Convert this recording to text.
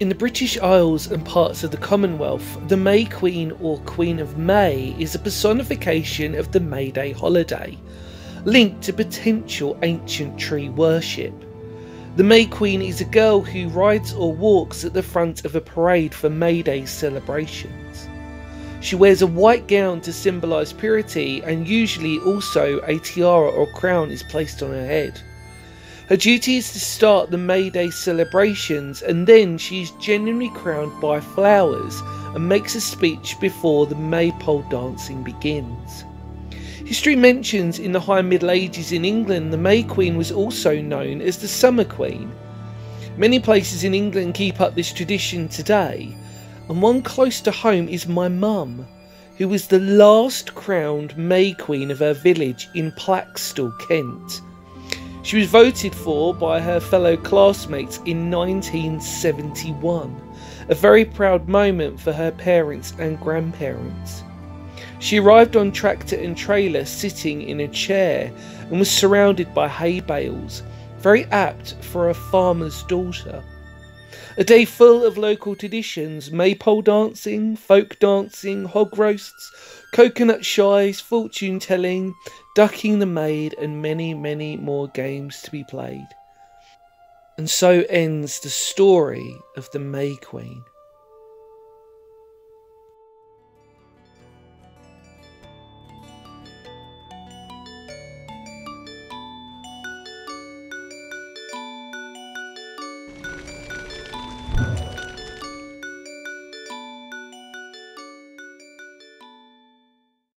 In the British Isles and parts of the Commonwealth, the May Queen or Queen of May is a personification of the May Day holiday, linked to potential ancient tree worship. The May Queen is a girl who rides or walks at the front of a parade for May Day celebrations. She wears a white gown to symbolise purity, and usually also a tiara or crown is placed on her head. Her duty is to start the May Day celebrations, and then she is genuinely crowned by flowers and makes a speech before the maypole dancing begins. History mentions in the High Middle Ages in England the May Queen was also known as the Summer Queen. Many places in England keep up this tradition today, and one close to home is my mum, who was the last crowned May Queen of her village in Plaxtol, Kent. She was voted for by her fellow classmates in 1971, a very proud moment for her parents and grandparents. She arrived on tractor and trailer sitting in a chair and was surrounded by hay bales, very apt for a farmer's daughter. A day full of local traditions maypole dancing, folk dancing, hog roasts, coconut shies, fortune telling, ducking the maid, and many, many more games to be played. And so ends the story of the May Queen.